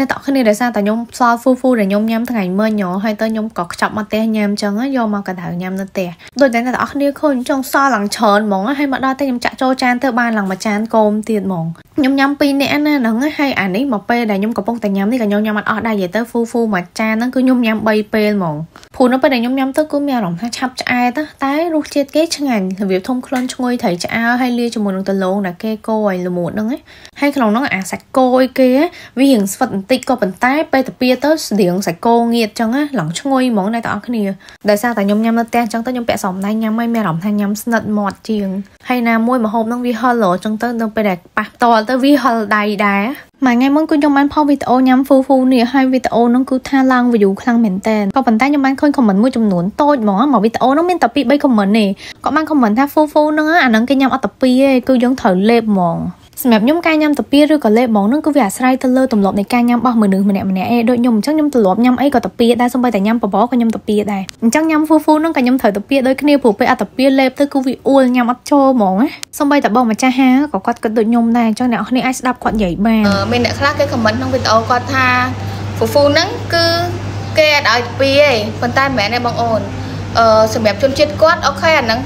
អ្នកតគ្នាដោយសារតែខ្ញុំផ្ដល់ហ្វូហ្វូដែលខ្ញុំញ៉ាំថ្ងៃមិញហើយទៅខ្ញុំក៏ខ្ចប់មកផ្ទះញ៉ាំចឹងយកមកកណ្ដៅញ៉ាំនៅផ្ទះដូចតែអ្នកទាំងអស់គ្នាឃើញចង់សល់ឡើងច្រើនហ្មងហើយមកដល់តែខ្ញុំចាក់ចូលចានទៅបានឡើងមួយចានគោមទៀតហ្មងខ្ញុំញ៉ាំពីរនាក់ណាហ្នឹងហើយអានេះមកពេលដែលខ្ញុំកំពុងតែញ៉ាំនេះក៏ខ្ញុំញ៉ាំអត់អស់ដែរនិយាយទៅហ្វូហ្វូមួយចានហ្នឹងគឺខ្ញុំញ៉ាំ3ពេលហ្មងព្រោះនៅពេលដែលខ្ញុំញ៉ាំទៅគឺមានអារម្មណ៍ថាឆាប់ឆ្អែតតែរសជាតិគេឆ្ងាញ់របៀបធំក្លុនឈ្ងុយត្រីឆ្អើហើយលាយជាមួយនឹងដលងដែលគេកូរឲ្យល្មួតហ្នឹងហើយក្នុងហ្នឹងអាសាច់គោអីគេវារៀងស្វិតបន្តិចក៏ប៉ុន្តែពេលទៅពីទៅស្តៀងសាច់គោងៀតចឹងណាឡងឈ្ងុយហ្មងអ្នកទាំងអស់គ្នាដោយសារតែខ្ញុំញ៉ាំនៅផ្ទះចឹងទៅខ្ញុំពាក់សំដៃញ៉ាំឲ្យមានអារម្មណ៍ថាញ៉ាំស្និទ្ធមាត់ជាងហើយណាមួយម្ហូបហ្នឹងវាហឹលចឹងទៅនៅពេលដែលប៉ះផ្ទាល់ទៅវាហឹលដៃដែរមួយថ្ងៃមុនគឺខ្ញុំបានផុសវីដេអូញ៉ាំហ្វូហ្វូនេះហើយវីដេអូហ្នឹងគឺថាឡើង view ខ្លាំងមែនតើក៏ប៉ុន្តែខ្ញុំបានឃើញ comment មួយចំនួនតូចហ្មងមកវីដេអូហ្នឹងមានតែ2 3 comment ទេគាត់បាន comment ថាហ្វូហ្វូហ្នឹងអាហ្នឹងគេញ៉ាំអត់តែ2ទេគឺយើងត្រូវលេបហ្មង សម្រាប់ខ្ញុំការញ៉ាំតាពីឬក៏លេបហ្មងហ្នឹងគឺវាអាស្រ័យទៅលើទម្លាប់នៃការញ៉ាំរបស់មនុស្សម្នាក់ម្នាក់ឯងដូចខ្ញុំអញ្ចឹងខ្ញុំទម្លាប់ញ៉ាំអីក៏តាពីដែរសូម្បីតែញ៉ាំបបរក៏ខ្ញុំតាពីដែរអញ្ចឹងញ៉ាំហ្វូហ្វូហ្នឹងក៏ខ្ញុំត្រូវតាពីដូចគ្នាព្រោះពេលអត់តាពីលេបទៅគឺវាអួលញ៉ាំអត់ចូលហ្មងណាសូម្បីតែបងម្ចាស់ហាក៏គាត់គិតដូចខ្ញុំដែរអញ្ចឹងអ្នកនរគ្នាអាចស្ដាប់គាត់និយាយបានមានអ្នកខ្លះគេខមមិនក្នុងវីដេអូគាត់ថាហ្វូហ្វូហ្នឹងគឺគេអត់ឲ្យតាពីទេប៉ុន្តែមិនមែនទេបងអូនអឺសម្រាប់ជនជាតិគាត់អូខេអាហ្នឹង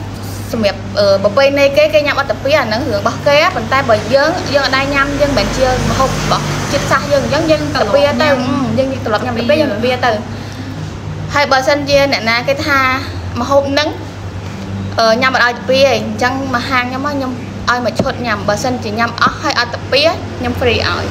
សម្រាប់ប្រពៃណីគេគេញ៉ាំអត្តពីអាហ្នឹងរឿងរបស់គេប៉ុន្តែបើយើងយើងអត់ដែរញ៉ាំយើងមិនជាម្ហូបរបស់ជាតិសាសន៍យើងអញ្ចឹងយើងទៅពីទៅយើងត្រឡប់ញ៉ាំទៅពីយើងទៅពីទៅហើយបើសិនជាអ្នកណាគេថាម្ហូបហ្នឹងញ៉ាំអត់ឲ្យទៅពីឯងអញ្ចឹងមកហាងខ្ញុំខ្ញុំឲ្យមកឈុតញ៉ាំបើសិនជាញ៉ាំអស់ហើយអត់ទៅពីខ្ញុំ free ឲ្យ